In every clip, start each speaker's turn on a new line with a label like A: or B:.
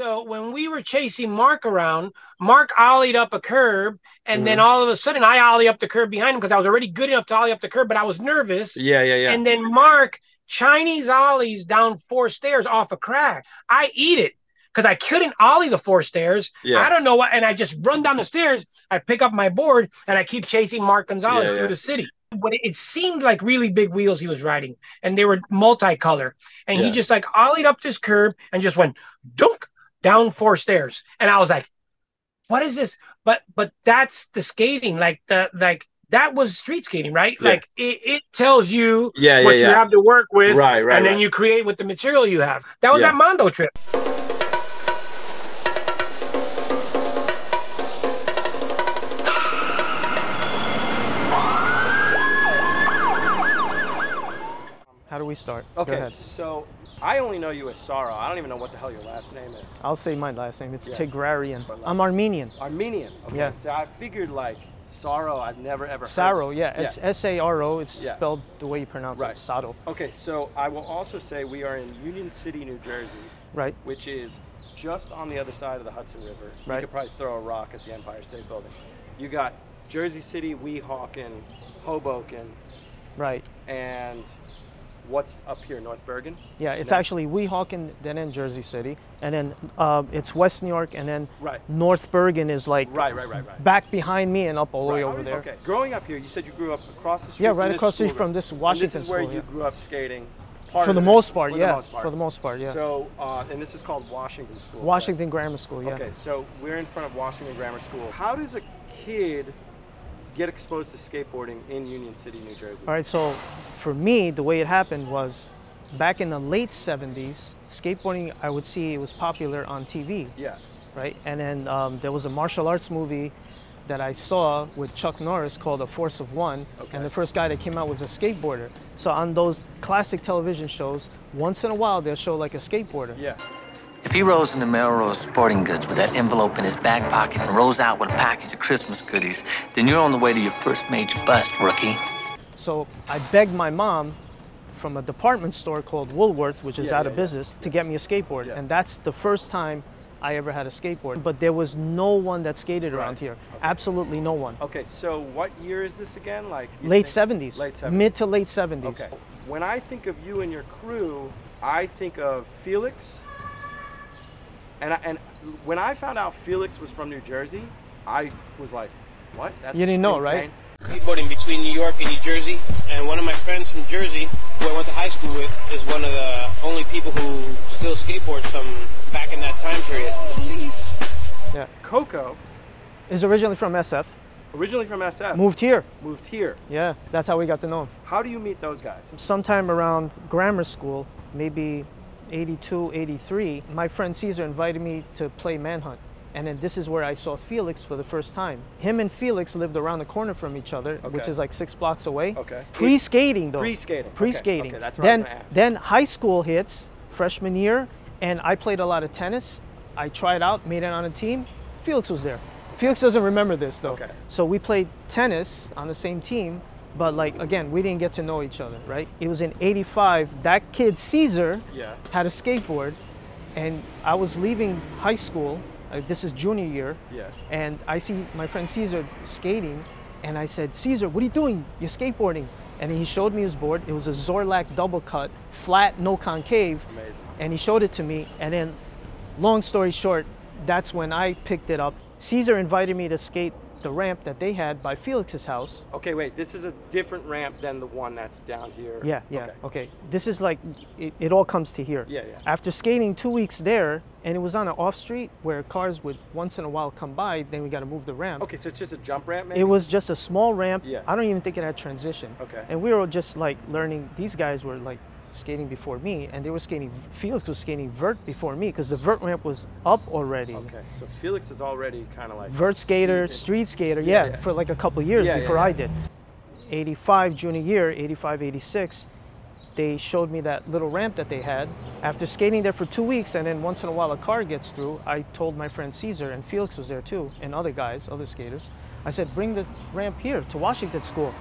A: So when we were chasing Mark around, Mark ollied up a curb, and then mm-hmm. all of a sudden I ollie up the curb behind him because I was already good enough to ollie up the curb, but I was nervous.
B: Yeah, yeah, yeah.
A: And then Mark Chinese ollies down four stairs off a crack. I eat it because I couldn't ollie the four stairs.
B: Yeah.
A: I don't know what, and I just run down the stairs. I pick up my board and I keep chasing Mark Gonzales
B: Yeah,
A: through
B: yeah.
A: the city. But it, it seemed like really big wheels he was riding, and they were multicolor. And
B: Yeah.
A: he just like ollied up this curb and just went dunk down four stairs. And I was like, "What is this?" But but that's the skating, like the like that was street skating, right?
B: Yeah.
A: Like it, it tells you
B: yeah, yeah,
A: what you
B: yeah.
A: have to work with,
B: Right, right,
A: and then
B: right.
A: you create with the material you have. That was
B: Yeah.
A: that Mondo trip.
C: Do we start? Go
D: Okay, so I only know you as Saro. I don't even know what the hell your last name is.
C: I'll say my last name. It's
D: Yeah.
C: Tigrarian. I'm Armenian.
D: Armenian. Okay.
C: Yeah.
D: So I figured like Saro. I've never ever. heard-
C: Saro, yeah. It's
D: Yeah.
C: S A R O. It's
D: Yeah.
C: spelled the way you pronounce
D: Right.
C: it. Saro.
D: Okay, so I will also say we are in Union City, New Jersey,
C: Right.
D: which is just on the other side of the Hudson River.
C: Right.
D: You could probably throw a rock at the Empire State Building. You got Jersey City, Weehawken, Hoboken,
C: Right.
D: and what's up here, North Bergen?
C: Yeah, it's actually Weehawken, then in Jersey City, and then uh, it's West New York, and then
D: Right.
C: North Bergen is like
D: Right, right, right, right.
C: back behind me and up all the way over there.
D: Okay. Growing up here, you said you grew up across the street.
C: Yeah, right across the street from
D: right?
C: this
D: And
C: Washington
D: this is where
C: school,
D: you
C: yeah.
D: grew up skating. part
C: For
D: of
C: the most part,
D: for
C: yeah.
D: The most part.
C: For the most part, yeah.
D: So, uh, and this is called Washington School.
C: Washington Grammar School, yeah.
D: Okay, so we're in front of Washington Grammar School. How does a kid get exposed to skateboarding in Union City, New Jersey?
C: All right, so for me, the way it happened was back in the late 70s, skateboarding, I would see it was popular on TV.
D: Yeah.
C: right? And then um, there was a martial arts movie that I saw with Chuck Norris called A Force of One,
D: Okay.
C: and the first guy that came out was a skateboarder. So on those classic television shows, once in a while they'll show like a skateboarder.
D: Yeah.
E: If he rolls into Melrose Sporting Goods with that envelope in his back pocket and rolls out with a package of Christmas goodies, then you're on the way to your first major bust, rookie.
C: So I begged my mom from a department store called Woolworth, which is
D: Yeah,
C: out
D: yeah,
C: of
D: yeah.
C: business, to get me a skateboard.
D: Yeah.
C: And that's the first time I ever had a skateboard. But there was no one that skated around
D: Right.
C: here. Absolutely no one.
D: Okay, so what year is this again? Like
C: Late
D: think-
C: 70s.
D: Late 70s.
C: Mid to late 70s.
D: Okay. When I think of you and your crew, I think of Felix. And I, and when I found out Felix was from New Jersey, I was like, "What? That's
C: You didn't know, right?
D: insane."
A: skateboarding between New York and New Jersey, and one of my friends from Jersey, who I went to high school with, is one of the only people who still skateboards from back in that time period.
C: Yeah.
D: Coco,
C: Is originally from SF.
D: originally from SF,
C: Moved here.
D: moved here.
C: Yeah, that's how we got to know him.
D: How do you meet those guys?
C: Sometime around grammar school, maybe 82, 83, my friend Caesar invited me to play Manhunt. And then this is where I saw Felix for the first time. Him and Felix lived around the corner from each other, which is like six blocks away.
D: Okay.
C: Pre-skating though.
D: Pre-skating,
C: Pre-skating.
D: okay, that's what
C: then,
D: was gonna ask.
C: then high school hits, freshman year, and I played a lot of tennis. I tried out, made it on a team. Felix was there. Felix doesn't remember this though.
D: Okay.
C: So we played tennis on the same team, but like again, we didn't get to know each other, right? It was in 85. That kid Caesar
D: Yeah.
C: had a skateboard and I was leaving high school. Uh, this is junior year.
D: Yeah.
C: And I see my friend Caesar skating and I said, "Caesar, what are you doing? You're skateboarding." And he showed me his board. It was a Zorlac double cut, flat, no concave.
D: Amazing.
C: And he showed it to me and then long story short, that's when I picked it up. Caesar invited me to skate the ramp that they had by Felix's house.
D: Okay, wait. This is a different ramp than the one that's down here.
C: Yeah, yeah.
D: Okay.
C: Okay. This is like it, it all comes to here.
D: Yeah, yeah.
C: After skating two weeks there, and it was on an off street where cars would once in a while come by, then we got to move the ramp.
D: Okay, so it's just a jump ramp, maybe.
C: It was just a small ramp.
D: Yeah.
C: I don't even think it had transition.
D: Okay.
C: And we were just like learning. These guys were like skating before me, and they were skating. Felix was skating vert before me because the vert ramp was up already.
D: Okay, so Felix is already kind of like
C: vert skater,
D: seasoned.
C: street skater,
D: Yeah,
C: yeah,
D: yeah.
C: for like a couple years
D: Yeah,
C: before. I did. 85 junior year, 85, 86, they showed me that little ramp that they had. After skating there for two weeks, and then once in a while a car gets through, I told my friend Caesar, and Felix was there too, and other guys, other skaters. I said, bring this ramp here to Washington School.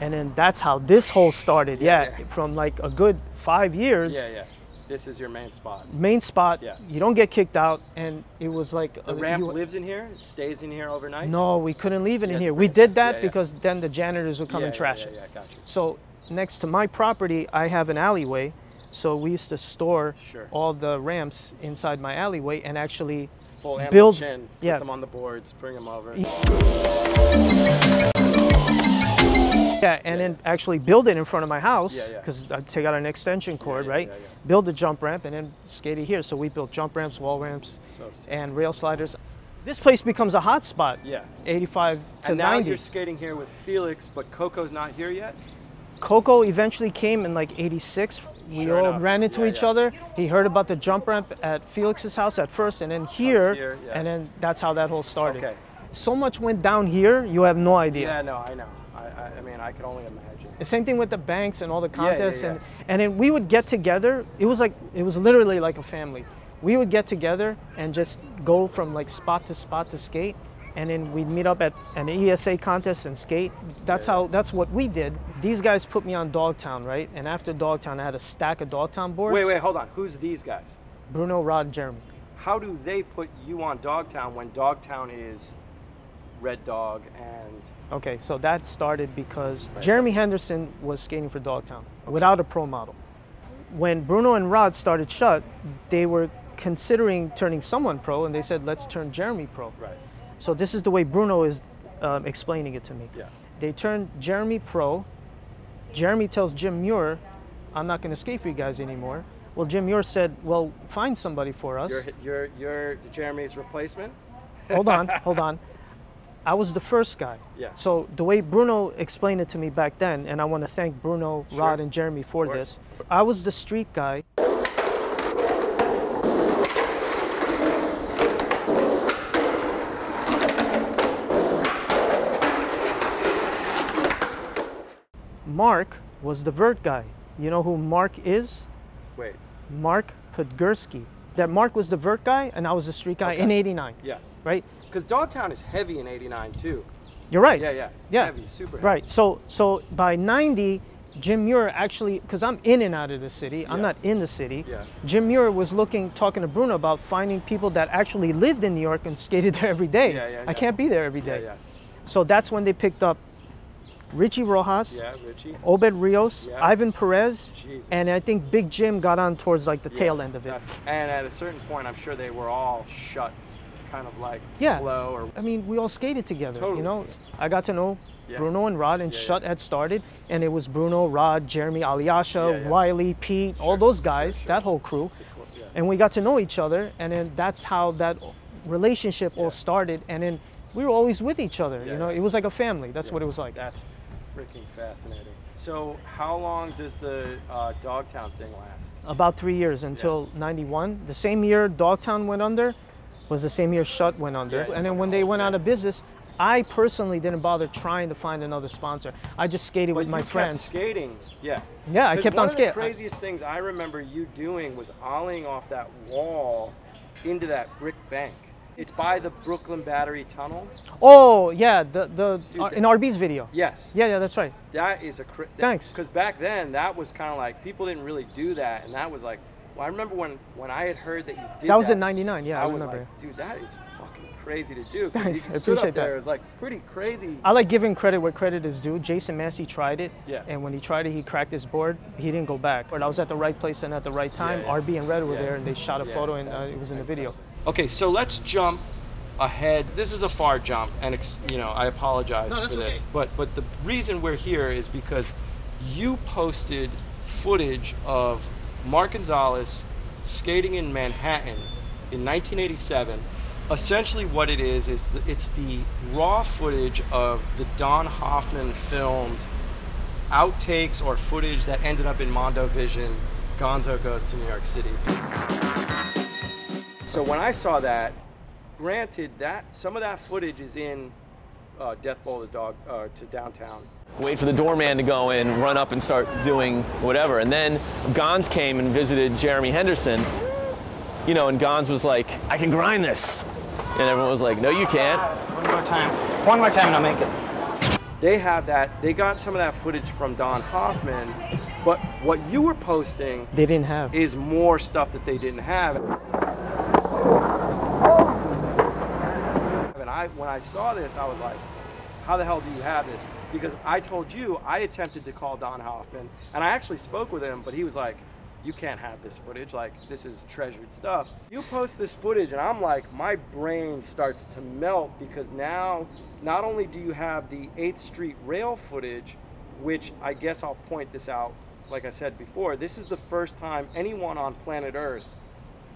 C: And then that's how this whole started.
D: Yeah,
C: Yeah,
D: yeah.
C: from like a good five years.
D: Yeah, yeah. This is your main spot.
C: Main spot.
D: Yeah.
C: You don't get kicked out, and it was like
D: The
C: uh,
D: ramp
C: you-
D: lives in here. It stays in here overnight.
C: No, we couldn't leave it
D: Yeah,
C: in here. We did that
D: Yeah, yeah.
C: because then the janitors would come
D: yeah,
C: and trash
D: yeah,
C: it.
D: Yeah, got you.
C: So next to my property, I have an alleyway. So we used to store
D: Sure.
C: all the ramps inside my alleyway and actually
D: Full
C: build-
D: chin. Put
C: yeah.
D: them on the boards. Bring them over.
C: Yeah, and then actually build it in front of my house
D: Yeah, yeah.
C: because I take out an extension cord,
D: yeah,
C: right?
D: yeah, yeah.
C: Build the jump ramp and then skate it here. So we built jump ramps, wall ramps,
D: So
C: and rail sliders. This place becomes a hot spot.
D: Yeah.
C: 85 to
D: And now
C: 90.
D: you're skating here with Felix, but Coco's not here yet.
C: Coco eventually came in like 86. We
D: Sure
C: all
D: enough.
C: ran into
D: Yeah,
C: each
D: yeah.
C: other. He heard about the jump ramp at Felix's house at first and then here,
D: here, yeah.
C: and then that's how that whole started.
D: Okay.
C: So much went down here, you have no idea.
D: Yeah, no, I know. I, I, mean, I can only imagine.
C: The same thing with the banks and all the
D: Yeah, yeah,
C: contests
D: yeah.
C: and and then we would get together. It was like it was literally like a family. We would get together and just go from like spot to spot to skate and then we'd meet up at an ESA contest and skate. That's how that's what we did. These guys put me on Dogtown, right? And after Dogtown I had a stack of Dogtown boards.
D: Wait, wait, hold on. Who's these guys?
C: Bruno, Rod, Jeremy.
D: How do they put you on Dogtown when Dogtown is Red Dog and
C: Okay, so that started because Jeremy Henderson was skating for Dogtown without a pro model. When Bruno and Rod started Shut, they were considering turning someone pro, and they said, let's turn Jeremy pro.
D: right?
C: So this is the way Bruno is um, explaining it to me.
D: Yeah.
C: They turned Jeremy pro. Jeremy tells Jim Muir, I'm not going to skate for you guys anymore. Well, Jim Muir said, well, find somebody for us.
D: You're you're you're Jeremy's replacement.
C: hold on, hold on. I was the first guy.
D: Yeah.
C: So the way Bruno explained it to me back then, and I want to thank Bruno,
D: Sure.
C: Rod, and Jeremy for this. I was the street guy. Mark was the vert guy. You know who Mark is?
D: Wait.
C: Mark Podgorski. That Mark was the vert guy, and I was the street guy in '89.
D: Yeah.
C: Right?
D: Because Dogtown is heavy in '89 too.
C: You're right.
D: Yeah, yeah.
C: Yeah.
D: Heavy, super heavy.
C: Right. So so by 90, Jim Muir actually, because I'm in and out of the city, I'm
D: Yeah.
C: not in the city.
D: Yeah.
C: Jim Muir was looking, talking to Bruno about finding people that actually lived in New York and skated there every day.
D: Yeah, yeah,
C: I
D: yeah.
C: can't be there every day.
D: Yeah, yeah.
C: So that's when they picked up Richie Rojas,
D: Yeah, Richie.
C: Obed Rios,
D: Yeah.
C: Ivan Perez,
D: Jesus.
C: and I think Big Jim got on towards like the tail end of it.
D: that- And at a certain point, I'm sure they were all shut, kind of like
C: Yeah.
D: flow or
C: I mean, we all skated together.
D: Totally.
C: You know, I got to know
D: Yeah.
C: Bruno and Rod, and
D: Yeah,
C: Shut
D: yeah.
C: had started, and it was Bruno, Rod, Jeremy,
D: Yeah, yeah.
C: Wiley, Pete, all those guys,
D: sure.
C: that whole crew,
D: yeah.
C: and we got to know each other, and then that's how that relationship
D: Yeah.
C: all started, and then we were always with each other.
D: Yeah,
C: you know,
D: yeah.
C: it was like a family. That's
D: Yeah.
C: what it was like.
D: That's freaking fascinating. So, how long does the uh, Dogtown thing last?
C: About three years until '91. The same year Dogtown went under was the same year Shut went under,
D: Yeah.
C: and then when they went out of business. I personally didn't bother trying to find another sponsor. I just skated
D: But
C: with my
D: you
C: friends.
D: skating. Yeah.
C: Yeah, I kept on skating.
D: one
C: on
D: of. The craziest things I remember you doing was ollieing off that wall into that brick bank. It's by the Brooklyn Battery Tunnel.
C: Oh yeah, the the
D: Dude,
C: uh, in RB's video.
D: Yes.
C: Yeah, yeah, that's right.
D: That is a
C: Thanks.
D: Because back then, that was kind of like people didn't really do that, and that was like, well, I remember when when I had heard that you did
C: That was in '99. Yeah, I,
D: I was
C: remember.
D: like, dude, that is fucking crazy to do. 'cause
C: Thanks,
D: you
C: I appreciate
D: there,
C: that.
D: It was like pretty crazy.
C: I like giving credit where credit is due. Jason Massey tried it,
D: Yeah.
C: and when he tried it, he cracked his board. He didn't go back. But I was at the right place and at the right time.
D: Yeah, yeah.
C: RB and Red were
D: Yeah.
C: there, and they shot a
D: Yeah,
C: photo, and uh, it was in the video.
D: Okay, so let's jump ahead. This is a far jump, and ex- you know I apologize
C: No,
D: for
C: that's
D: this,
C: okay.
D: but but the reason we're here is because you posted footage of Mark Gonzales skating in Manhattan in 1987. Essentially, what it is is th- it's the raw footage of the Don Hoffman filmed outtakes or footage that ended up in Mondo Vision. Gonzo goes to New York City. So when I saw that, granted that some of that footage is in uh, Death Bowl the Dog uh, to downtown.
B: Wait for the doorman to go in, run up and start doing whatever. And then Gonz came and visited Jeremy Henderson, you know, and Gonz was like, I can grind this. And everyone was like, no, you can't.
F: One more time. One more time and I'll make it.
D: They have that. They got some of that footage from Don Hoffman, But what you were posting
C: They didn't have.
D: is more stuff that they didn't have. And I, when I saw this, I was like, how the hell do you have this? Because I told you I attempted to call Don Hoffman, and I actually spoke with him, but he was like, you can't have this footage. Like, this is treasured stuff. You post this footage, and I'm like, my brain starts to melt because now, not only do you have the 8th Street rail footage, which I guess I'll point this out, like I said before, this is the first time anyone on planet Earth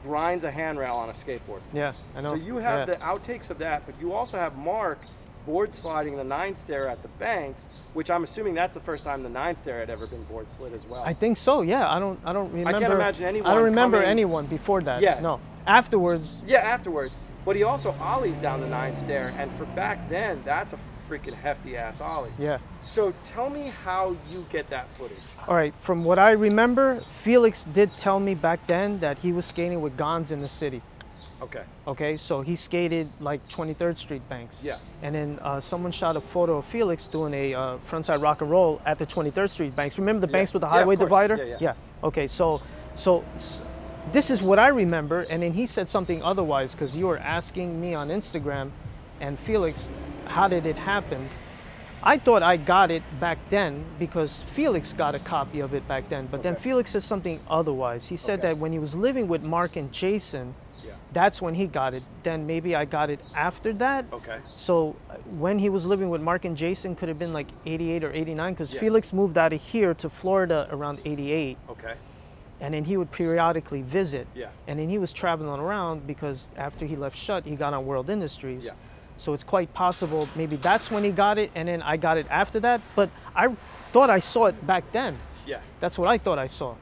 D: grinds a handrail on a skateboard.
C: Yeah, I know.
D: So you have
C: yeah.
D: the outtakes of that, but you also have Mark board sliding the nine stair at the banks, which I'm assuming that's the first time the nine stair had ever been board slid as well.
C: I think so. Yeah, I don't. I don't remember. I can't imagine
D: anyone.
C: I don't remember
D: coming-
C: anyone before that.
D: Yeah.
C: No. Afterwards,
D: yeah, afterwards. But he also ollies down the nine stair, and for back then, that's a freaking hefty ass ollie.
C: yeah.
D: So tell me how you get that footage.
C: All right. From what I remember, Felix did tell me back then that he was skating with Gonz in the city.
D: Okay.
C: Okay, so he skated like 23rd Street banks.
D: Yeah.
C: And then uh, someone shot a photo of Felix doing a uh, frontside rock and roll at the 23rd Street banks. Remember the
D: Yeah.
C: banks with the
D: Yeah,
C: highway
D: course.
C: divider?
D: Yeah, yeah. yeah.
C: Okay, so so s- this is what I remember, and then he said something otherwise because you were asking me on Instagram, and Felix, how did it happen? I thought I got it back then because Felix got a copy of it back then, but then Felix said something otherwise. He said
D: Okay.
C: that when he was living with Mark and Jason,
D: Yeah.
C: That's when he got it. Then maybe I got it after that.
D: Okay.
C: So uh, when he was living with Mark and Jason, could have been like 88 or 89, because
D: Yeah.
C: Felix moved out of here to Florida around 88,
D: Okay.
C: and then he would periodically visit.
D: Yeah.
C: And then he was traveling around because after he left Shut, he got on World Industries.
D: Yeah.
C: So it's quite possible maybe that's when he got it, and then I got it after that. But I thought I saw it back then.
D: Yeah.
C: That's what I thought I saw.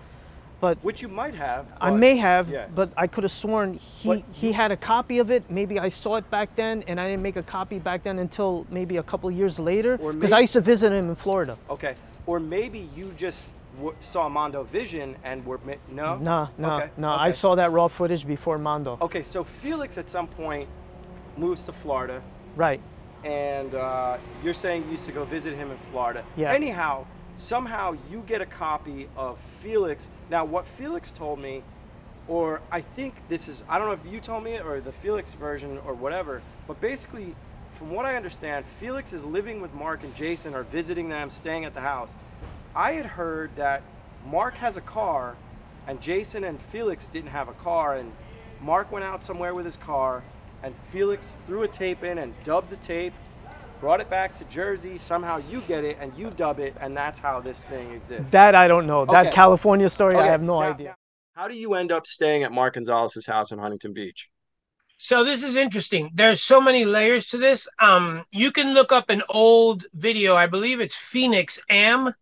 C: But
D: Which you might have.
C: I may have,
D: yeah.
C: but I could have sworn he,
D: But
C: he had a copy of it. Maybe I saw it back then, and I didn't make a copy back then until maybe a couple years later. Because I used to visit him in Florida.
D: Okay. Or maybe you just w- saw Mondo Vision and were no.
C: No, no,
D: Okay,
C: no. I saw that raw footage before Mondo.
D: Okay, so Felix at some point moves to Florida,
C: Right.
D: and uh, you're saying you used to go visit him in Florida.
C: Yeah.
D: Anyhow, somehow you get a copy of Felix. Now, what Felix told me, or I think this is, I don't know if you told me it or the Felix version or whatever, but basically, from what I understand, Felix is living with Mark and Jason or visiting them, staying at the house. I had heard that Mark has a car and Jason and Felix didn't have a car and Mark went out somewhere with his car and Felix threw a tape in and dubbed the tape, brought it back to Jersey. Somehow you get it and you dub it, and that's how this thing exists.
C: That I don't know. That
D: Okay.
C: California story, I have no
D: now-
C: idea.
D: now, how do you end up staying at Mark Gonzales's house in Huntington Beach?
A: So this is interesting. There's so many layers to this. Um, you can look up an old video. I believe it's Phoenix Am.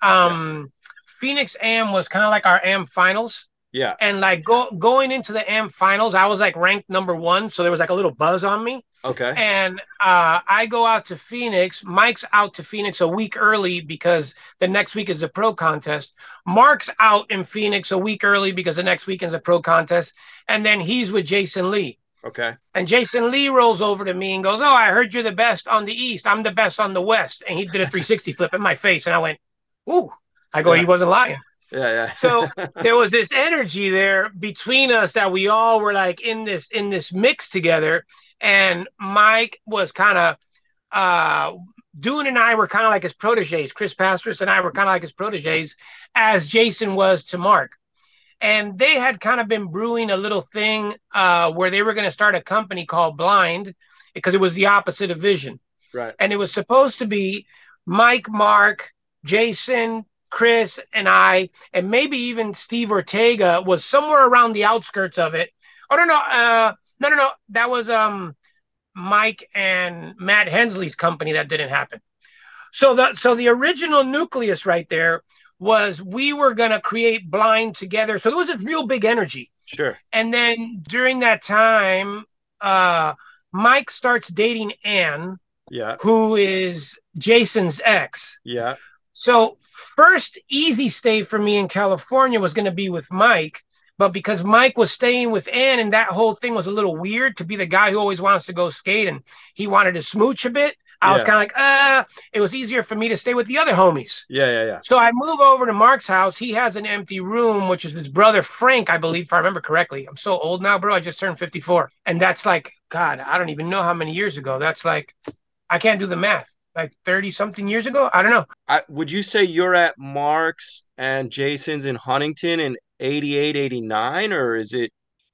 A: Um, Phoenix Am was kind of like our Am finals,
D: Yeah.
A: and like go, going into the Am finals, I was like ranked number one, so there was like a little buzz on me.
D: Okay.
A: And uh, I go out to Phoenix. Mike's out to Phoenix a week early because the next week is a pro contest. Mark's out in Phoenix a week early because the next week is a pro contest, and then he's with Jason Lee.
D: Okay.
A: And Jason Lee rolls over to me and goes, "Oh, I heard you're the best on the East. I'm the best on the West." And he did a 360 flip in my face, and I went, "Ooh!" I go,
D: Yeah.
A: "He wasn't lying."
D: Yeah. Yeah.
A: So there was this energy there between us that we all were like in this in this mix together. And Mike was kind of uh Dune and I were kind of like his proteges. Chris Pastras and I were kind of like his proteges, as Jason was to Mark. And they had kind of been brewing a little thing uh, where they were going to start a company called Blind because it was the opposite of Vision
D: right.
A: and it was supposed to be Mike, Mark, Jason, Chris, and I, and maybe even Steve Ortega was somewhere around the outskirts of it. Oh no, no, uh, no, no, no, that was um Mike and Matt Hensley's company that didn't happen. So the so the original nucleus right there was we were gonna create Blind together. So there was this real big energy.
D: Sure.
A: And then during that time, uh, Mike starts dating Anne
D: Yeah.
A: who is Jason's ex.
D: Yeah.
A: So first easy stay for me in California was going to be with Mike, but because Mike was staying with Ann and that whole thing was a little weird to be the guy who always wants to go skate and he wanted to smooch a bit, I was kind of like, uh, it was easier for me to stay with the other homies.
D: Yeah, yeah, yeah.
A: So I move over to Mark's house. He has an empty room, which is his brother Frank, I believe, if I remember correctly. I'm so old now, bro. I just turned 54. And that's like, God, I don't even know how many years ago. That's like, I can't do the math. Like 30 something years ago? I don't know.
D: I, would you say you're at Mark's and Jason's in Huntington in 88, 89, or is it?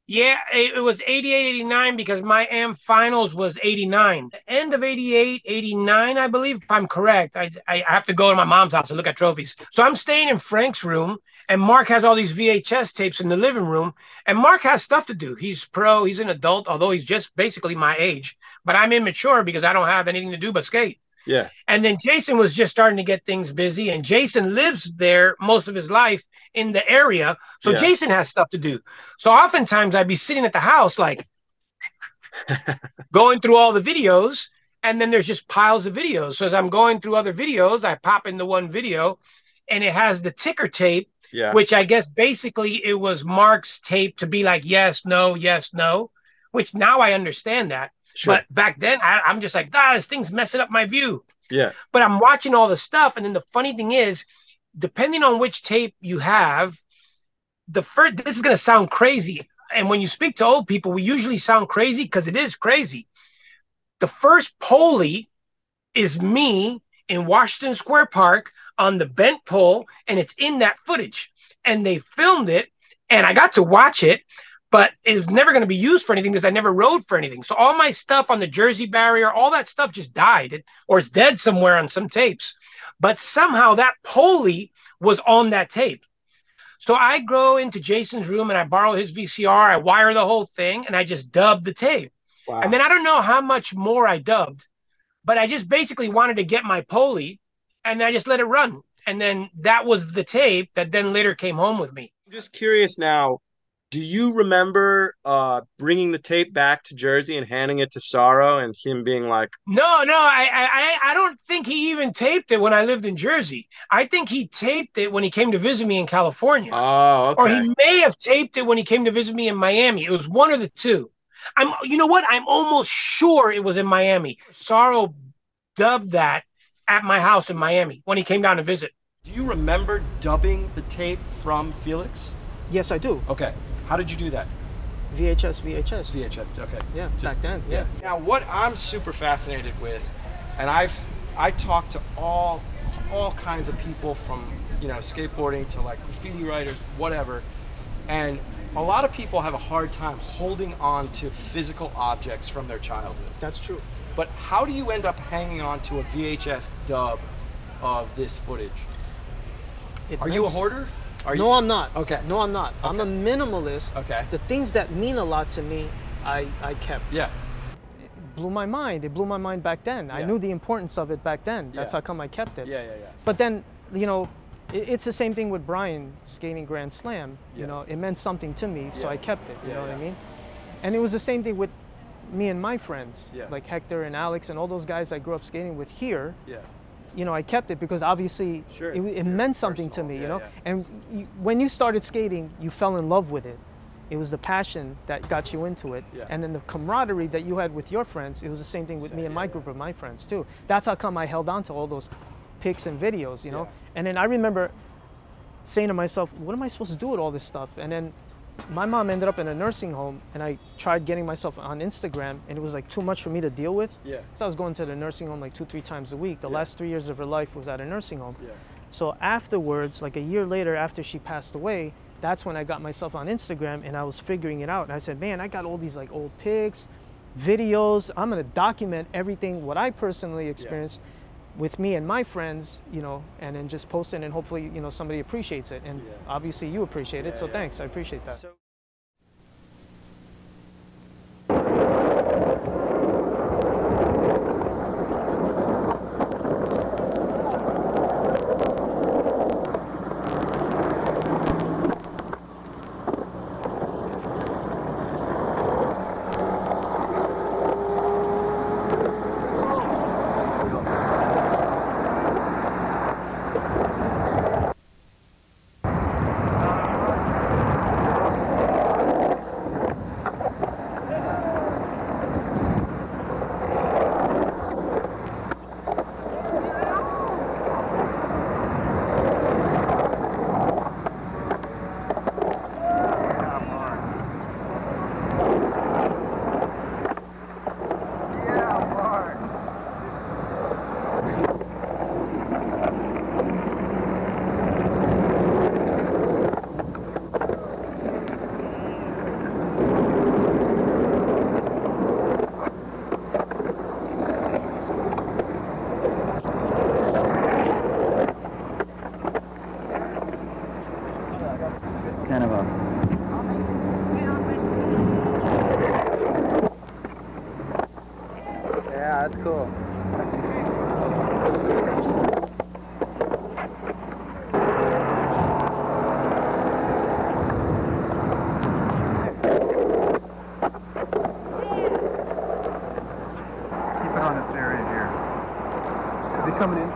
A: Yeah, it, it was 88, 89 because my AM finals was 89. The end of 88, 89, I believe, if I'm correct. I, I have to go to my mom's house and look at trophies. So I'm staying in Frank's room, and Mark has all these VHS tapes in the living room. And Mark has stuff to do. He's pro, he's an adult, although he's just basically my age. But I'm immature because I don't have anything to do but skate.
D: Yeah,
A: And then Jason was just starting to get things busy, and Jason lives there most of his life in the area. So
D: Yeah.
A: Jason has stuff to do. So oftentimes I'd be sitting at the house, like going through all the videos, and then there's just piles of videos. So as I'm going through other videos, I pop into one video, and it has the ticker tape,
D: yeah,
A: which I guess basically it was Mark's tape to be like yes, no, yes, no. Which now I understand that.
D: Sure.
A: But back then, I, I'm just like, ah, this thing's messing up my view
D: yeah,
A: but I'm watching all the stuff. And then the funny thing is, depending on which tape you have, the first, this is going to sound crazy. And when you speak to old people, we usually sound crazy because it is crazy. The first Poley is me in Washington Square Park on the bent pole, and it's in that footage. And they filmed it, and I got to watch it, but it was never going to be used for anything because I never rode for anything. So all my stuff on the Jersey barrier, all that stuff just died, it, or it's dead somewhere on some tapes. But somehow that Poley was on that tape. So I go into Jason's room and I borrow his VCR, I wire the whole thing, and I just dub the tape.
D: wow.
A: And then I don't know how much more I dubbed, but I just basically wanted to get my Poley and I just let it run. And then that was the tape that then later came home with me.
D: I'm just curious now. Do you remember uh, bringing the tape back to Jersey and handing it to Saro and him being like,
A: No, no, I, I, I- I don't think he even taped it when I lived in Jersey. I think he taped it when he came to visit me in California,
D: "Oh, okay.
A: or he may have taped it when he came to visit me in Miami. It was one of the two. I'm, you know what? I'm almost sure it was in Miami. Saro dubbed that at my house in Miami when he came down to visit.
D: Do you remember dubbing the tape from Felix?
C: Yes, I do.
D: Okay. How did you do that?
C: VHS, VHS.
D: VHS. Okay.
C: Yeah, back then, yeah.
D: Now, what I'm super fascinated with, and I've I talked to all all kinds of people from you know skateboarding to like graffiti writers, whatever, and a lot of people have a hard time holding on to physical objects from their childhood.
C: That's true.
D: But how do you end up hanging on to a VHS dub of this footage?
C: It
D: Are you a hoarder? Are
C: no,
D: you?
C: I'm not.
D: Okay.
C: No, I'm not. I'm a minimalist.
D: Okay.
C: The things that mean a lot to me, I, I kept.
D: Yeah.
C: blew my mind. It blew my mind back then.
D: Yeah.
C: I knew the importance of it back then. That's
D: Yeah.
C: how come I kept it.
D: Yeah. Yeah. Yeah.
C: But then, you know, it, it's the same thing with Brian skating Grand Slam.
D: Yeah.
C: You know, it meant something to me, so. I kept it. You know what I mean? And it was the same thing with me and my friends,
D: Yeah.
C: like Hector and Alex and all those guys I grew up skating with here.
D: Yeah.
C: You know, I kept it because obviously
D: Sure,
C: it, it meant something
D: personal,
C: to me.
D: yeah,
C: you know,
D: yeah.
C: and you, when you started skating, you fell in love with it. It was the passion that got you into it,
D: Yeah.
C: and then the camaraderie that you had with your friends. It was the same thing with me
D: Same,
C: and my group of my friends too. That's how come I held on to all those pics and videos, you know. And then I remember saying to myself, "What am I supposed to do with all this stuff?" And then my mom ended up in a nursing home, and I tried getting myself on Instagram, and it was like too much for me to deal with.
D: Yeah.
C: So I was going to the nursing home like two, three times a week. The
D: Yeah.
C: last three years of her life was at a nursing home.
D: Yeah.
C: So afterwards, like a year later after she passed away, that's when I got myself on Instagram and I was figuring it out. And I said, man, I got all these like old pics, videos. I'm gonna document everything what I personally experienced with me and my friends, you know, and then just post it and hopefully, you know, somebody appreciates it. And
D: Yeah.
C: obviously you appreciate it.
D: Yeah,
C: So
D: yeah.
C: thanks. I appreciate that.
D: So
F: that's cool.
G: Keep it on this area here. Is he coming in?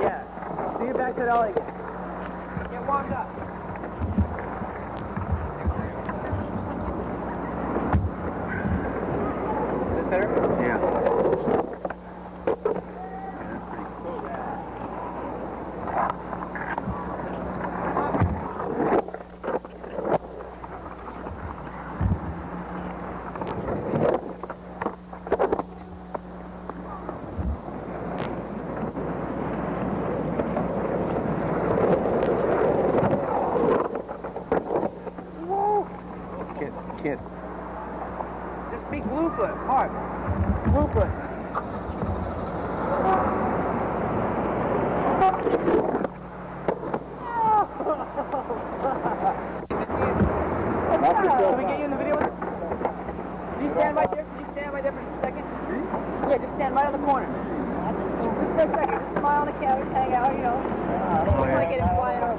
F: Yeah. See you back at Ellie. Get warmed up. Is this better?
G: Yeah. Can't, can't.
F: Just speak Bluefoot. Hard. Bluefoot. Can we get you in the video? Can you stand right there? Can you stand right there for just a second? Hmm? Yeah, just stand right on the corner. Just for a second. Just smile on the camera. Hang out, you know. Just want to get him flying over.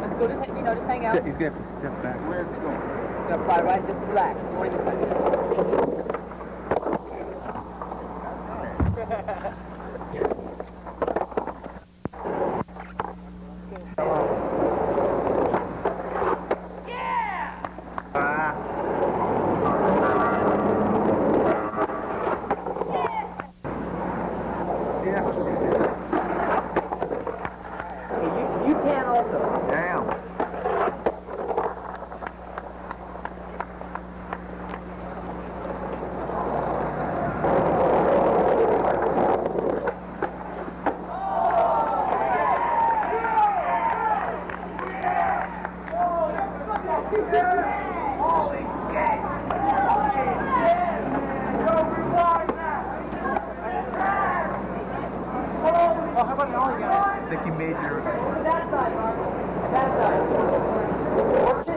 F: Let's go. Just, you know, just hang out.
G: He's gonna have to step back. Where's he going?
F: gonna fly right. Just relax. You won't even touch it. Okay, you, you can also.
G: Damn. I think you made your.
F: That side, Mark. That side.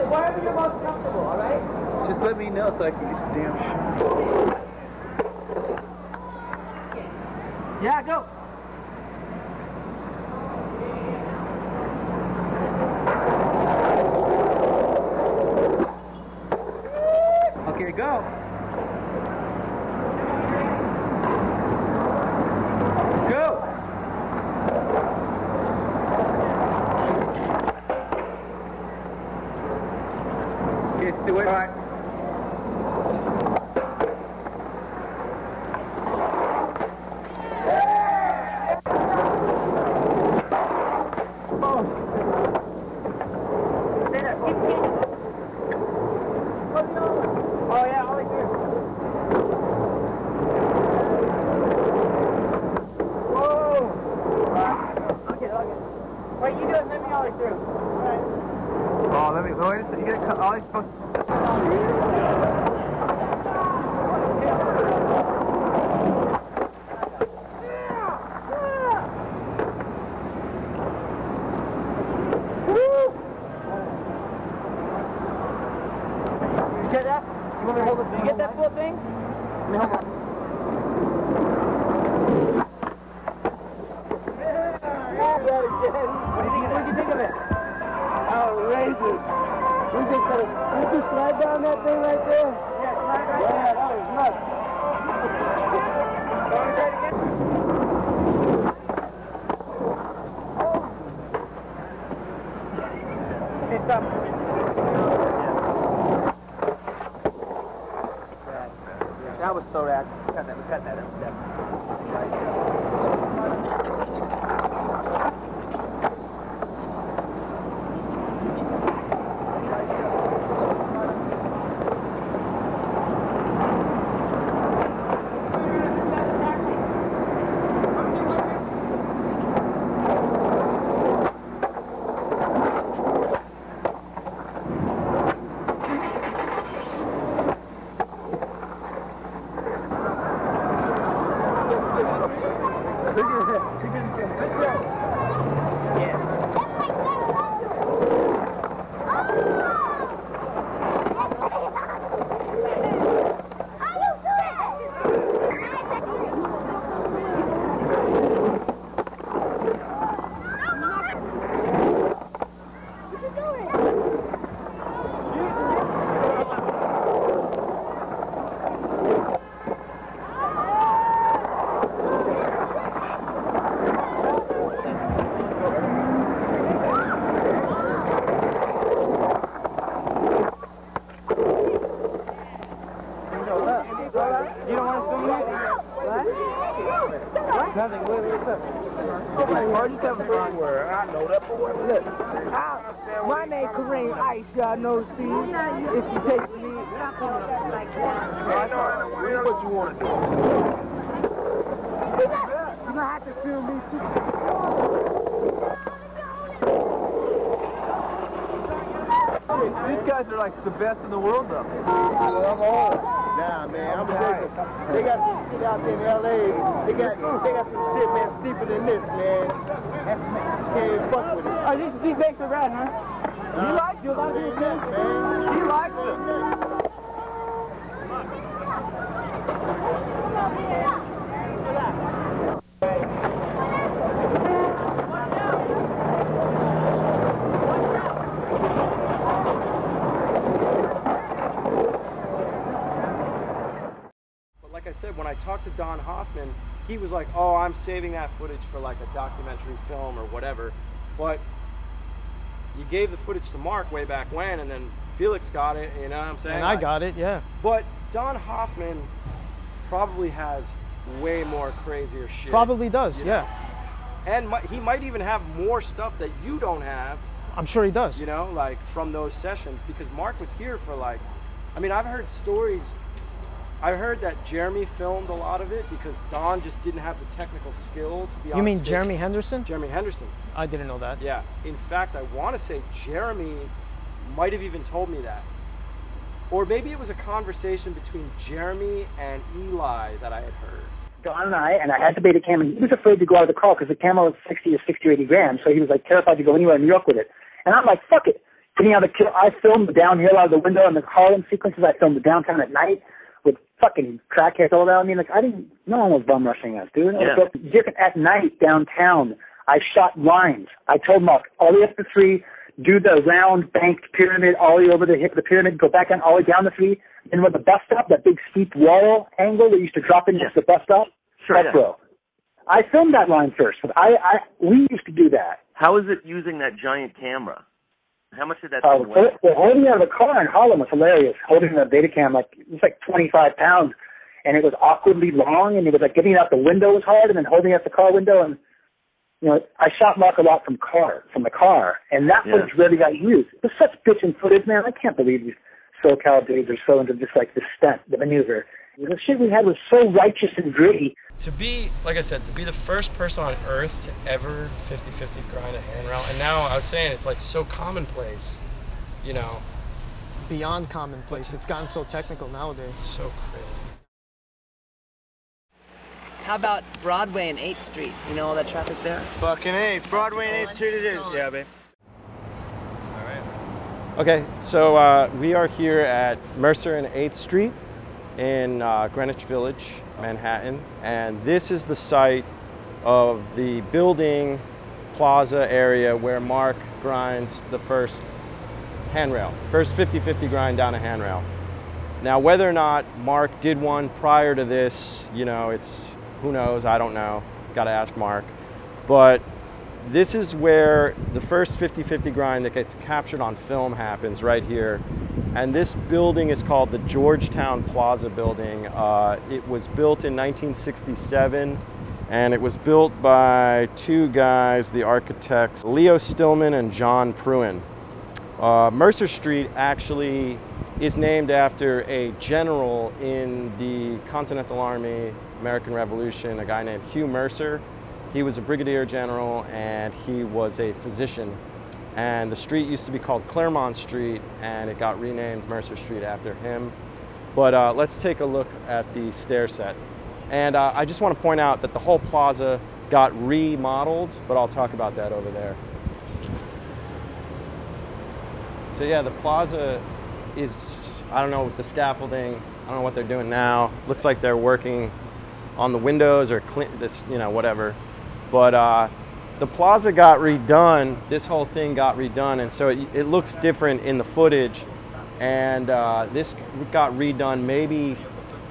F: Wherever you're most comfortable, all right?
G: So I can get the damn shot.
F: Yeah, go.
G: Okay, go. Go. Okay, Stuart. All right.
F: Stay there. Keep keep. Oh yeah, Ollie here. Whoa! Okay, okay. Wait, you do it, let me Ollie through.
G: Oh, let me. Wait a second.
F: What. You
G: from? I know that boy. Look, I, my name Kareem Ice. Y'all know ah, see if you take the. I know. What you want to do. You gonna have to film me too. These guys are like the best in the world, though. I'm old. Nah, man, I'm a They got some shit out there in L.A. They got, they got some shit, man, steeper than this, man. Can't even fuck with it.
F: Oh, these, these bakes are red, huh?
G: You like it, a lot of man. You like it.
D: But like I said, when I talked to Don Hoffman, he was like, "Oh, I'm saving that footage for like a documentary film or whatever." But you gave the footage to Mark way back when, and then Felix got it. You know what I'm saying?
C: And I got it, yeah.
D: But Don Hoffman probably has way more crazier shit.
C: Probably does,
D: you know?
C: yeah.
D: And mi- he might even have more stuff that you don't have.
C: I'm sure he does.
D: You know, like from those sessions because Mark was here for like, I mean, I've heard stories. I heard that Jeremy filmed a lot of it because Don just didn't have the technical skill to be on
C: You mean
D: stage.
C: Jeremy Henderson?
D: Jeremy Henderson.
C: I didn't know that.
D: Yeah. In fact, I want to say Jeremy might have even told me that. Or maybe it was a conversation between Jeremy and Eli that I had heard.
H: Don and I, and I had the beta camera. He was afraid to go out of the car because the camera was 60 or 60 or 80 grams, so he was like terrified to go anywhere in New York with it. And I'm like, fuck it. Getting out of the kill, I filmed the downhill out of the window and the Harlem sequences. I filmed the downtown at night with fucking crackheads all around me. Like I didn't, no one was bum rushing us, dude.
E: Yeah.
H: So different at night downtown. I shot lines. I told Mark, ollie up the three, do the round banked pyramid, ollie over the hip of the pyramid, go back on, ollie down the three, and with the bus stop, that big steep wall angle that used to drop into the bus stop,
E: Sure,
H: that's
E: yeah.
H: row. I filmed that line first. But I, I, we used to do that.
E: How is it using that giant camera? How much did that
H: Uh,
E: thing weigh?
H: the holding out of the car in Harlem was hilarious. Holding the Betacam like it was like 25 pounds, and it was awkwardly long, and it was like getting out the window was hard, and then holding out the car window, and you know I shot Mark a lot from car from the car, and that
E: Yeah.
H: footage really got used. It was such bitching footage, man. I can't believe these SoCal dudes are so into just like the stunt, the maneuver. The shit we had was so righteous and gritty.
D: to be like I said, to be the first person on earth to ever 50-50 grind a handrail, and now I was saying it's like so commonplace, you know,
C: Beyond commonplace. It's gotten so technical nowadays.
D: so crazy.
I: How about Broadway and 8th Street? You know all that traffic there?
G: Fucking A. Broadway and 8th Street it is. Yeah, babe. All right.
D: Okay, so uh, we are here at Mercer and 8th Street in uh, Greenwich Village, Manhattan, and this is the site of the building plaza area where Mark grinds the first handrail, first 50-50 grind down a handrail. Now, whether or not Mark did one prior to this, you know, it's who knows, I don't know. Got to ask Mark. But this is where the first 50-50 grind that gets captured on film happens right here. And this building is called the Georgetown Plaza Building. Uh, it was built in 1967 and it was built by two guys, the architects, Leo Stillman and John Pruin. Uh, Mercer Street actually is named after a general in the Continental Army, American Revolution, a guy named Hugh Mercer. He was a brigadier general and he was a physician. And the street used to be called Claremont Street and it got renamed Mercer Street after him. But uh, let's take a look at the stair set. And uh, I just want to point out that the whole plaza got remodeled, but I'll talk about that over there. So yeah, the plaza is, I don't know, with the scaffolding, I don't know what they're doing now. Looks like they're working on the windows or this, you know, whatever. But uh, the plaza got redone, this whole thing got redone, and so it, it looks different in the footage. And uh, this got redone maybe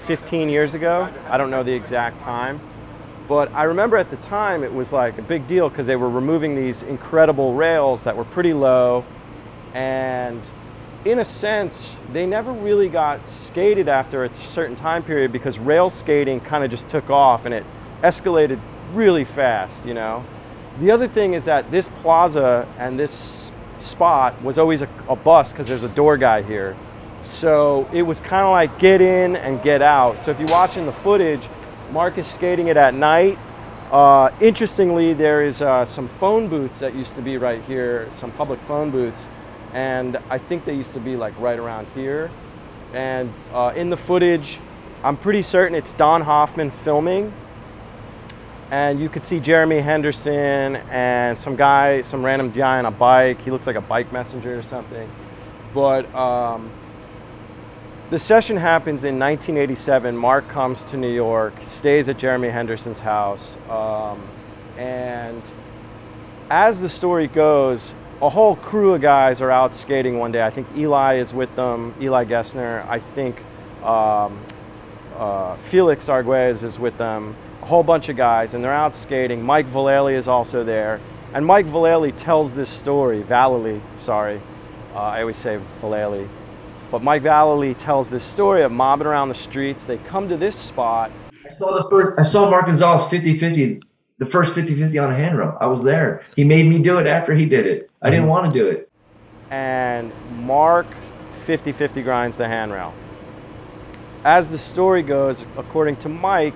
D: 15 years ago. I don't know the exact time. But I remember at the time it was like a big deal because they were removing these incredible rails that were pretty low. And in a sense, they never really got skated after a certain time period because rail skating kind of just took off and it escalated really fast, you know. The other thing is that this plaza and this spot was always a, a bus because there's a door guy here. So it was kind of like get in and get out. So if you're watching the footage, Mark is skating it at night. Uh, interestingly, there is uh, some phone booths that used to be right here, some public phone booths, and I think they used to be like right around here. And uh, in the footage, I'm pretty certain it's Don Hoffman filming, and you could see Jeremy Henderson and some guy, some random guy on a bike. He looks like a bike messenger or something. But um, the session happens in 1987. Mark comes to New York, stays at Jeremy Henderson's house, um, and as the story goes, a whole crew of guys are out skating one day. I think Eli is with them, Eli Gessner. I think um, uh, Felix Arguelles is with them a whole bunch of guys, and they're out skating. Mike Vallely is also there. And Mike Vallely tells this story, Vallely, sorry. Uh, I always say Vallely. But Mike Vallely tells this story of mobbing around the streets. They come to this spot.
J: I saw the first, I saw Mark Gonzales 50 50, the first 50 50 on a handrail. I was there. He made me do it after he did it. I didn't want to do it.
D: And Mark 50 50 grinds the handrail. As the story goes, according to Mike,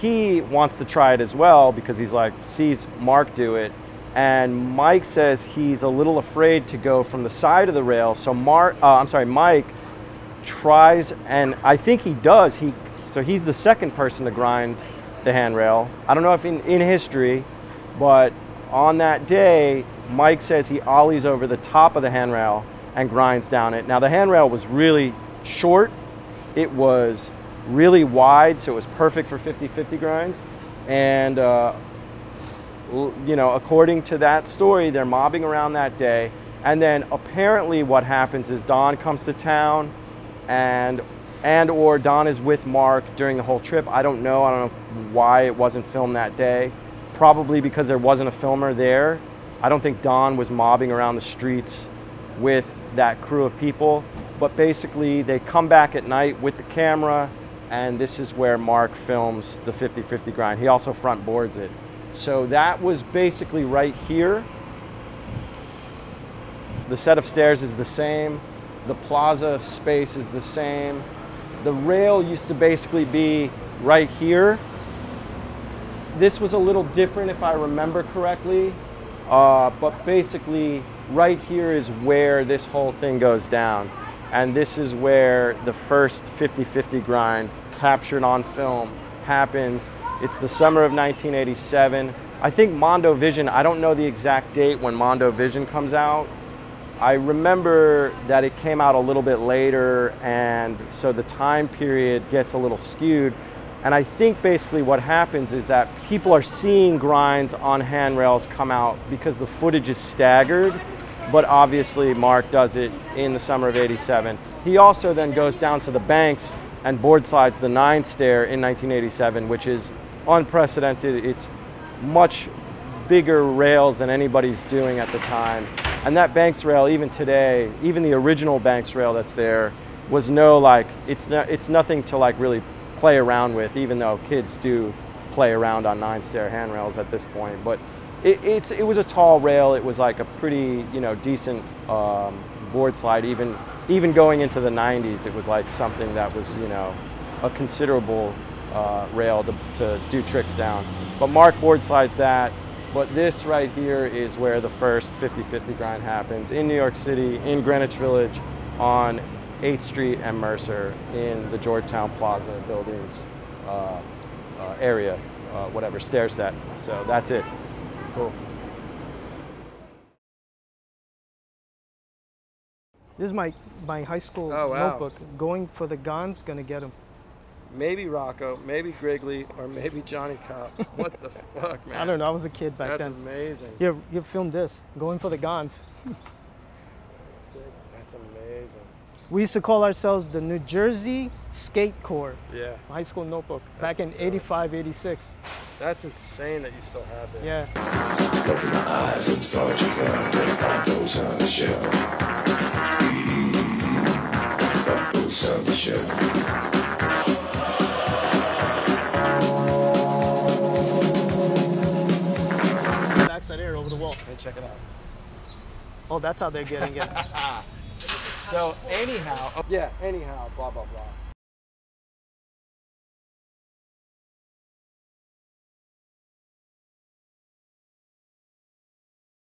D: he wants to try it as well because he's like sees Mark do it. And Mike says he's a little afraid to go from the side of the rail. So Mark uh, I'm sorry Mike tries and I think he does. He so he's the second person to grind the handrail. I don't know if in, in history but on that day Mike says he ollies over the top of the handrail and grinds down it. Now the handrail was really short. It was really wide, so it was perfect for 50-50 grinds. And uh, you know, according to that story, they're mobbing around that day. And then apparently what happens is Don comes to town and and or Don is with Mark during the whole trip. I don't know. I don't know why it wasn't filmed that day. Probably because there wasn't a filmer there. I don't think Don was mobbing around the streets with that crew of people. But basically, they come back at night with the camera and this is where Mark films the 50-50 grind. He also front boards it. So that was basically right here. The set of stairs is the same. The plaza space is the same. The rail used to basically be right here. This was a little different if I remember correctly, uh, but basically right here is where this whole thing goes down. And this is where the first 50-50 grind captured on film happens. It's the summer of 1987. I think Mondo Vision, I don't know the exact date when Mondo Vision comes out. I remember that it came out a little bit later and so the time period gets a little skewed. And I think basically what happens is that people are seeing grinds on handrails come out because the footage is staggered but obviously Mark does it in the summer of 87. He also then goes down to the banks and board slides the nine stair in 1987, which is unprecedented. It's much bigger rails than anybody's doing at the time. And that Banks rail, even today, even the original Banks rail that's there, was no like, it's, no, it's nothing to like really play around with, even though kids do play around on nine stair handrails at this point. But it, it's, it was a tall rail. It was like a pretty, you know, decent um, board slide. Even, even going into the 90s, it was like something that was, you know, a considerable uh, rail to, to do tricks down. But Mark board slides that. But this right here is where the first 50-50 grind happens in New York City, in Greenwich Village, on 8th Street and Mercer in the Georgetown Plaza buildings uh, uh, area, uh, whatever, stair set. So that's it. Cool.
C: This is my, my high school
D: Oh, wow.
C: notebook. Going for the guns, gonna get him.
D: Maybe Rocco, maybe Grigley, or maybe Johnny Cop. What the fuck, man?
C: I don't know. I was a kid back
D: That's
C: then.
D: That's amazing.
C: Yeah, you filmed this. Going for the guns.
D: Sick. That's amazing.
C: We used to call ourselves the New Jersey Skate Corps.
D: Yeah.
C: High school notebook.
D: That's
C: back in
D: dope.
C: 85, 86.
D: That's insane that you still have this.
C: Yeah.
K: Open my eyes and start your gun. Put those on the shelf. Put those on the shelf.
D: Hey, check it out.
C: Oh, that's how they're getting it.
D: so anyhow, oh, yeah, anyhow, blah blah blah.